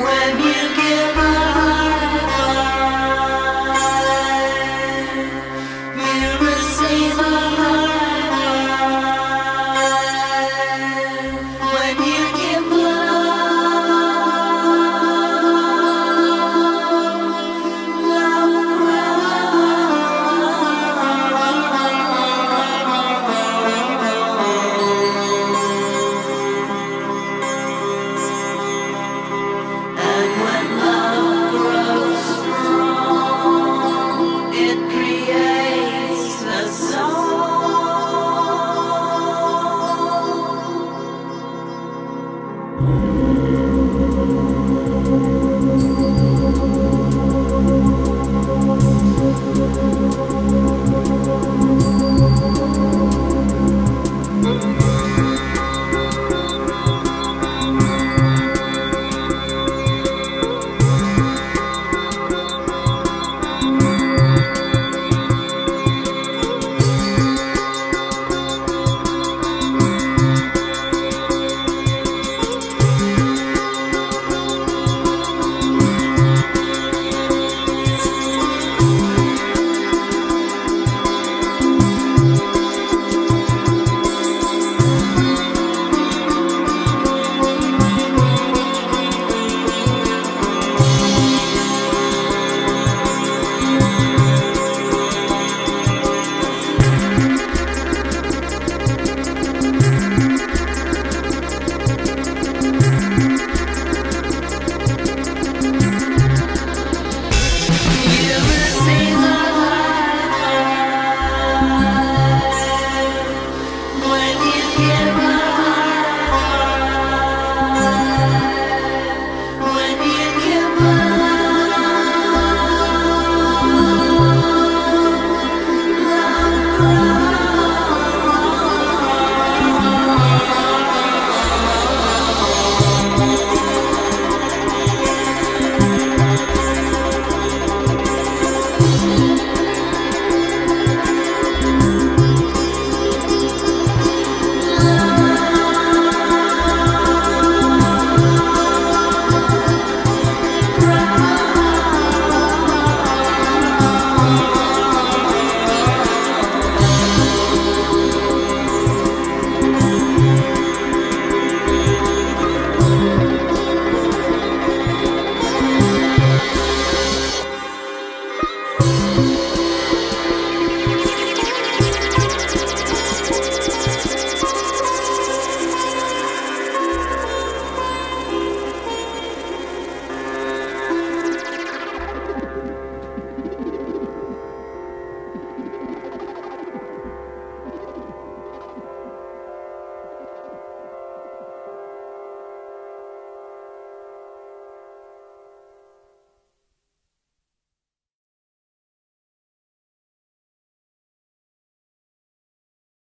when you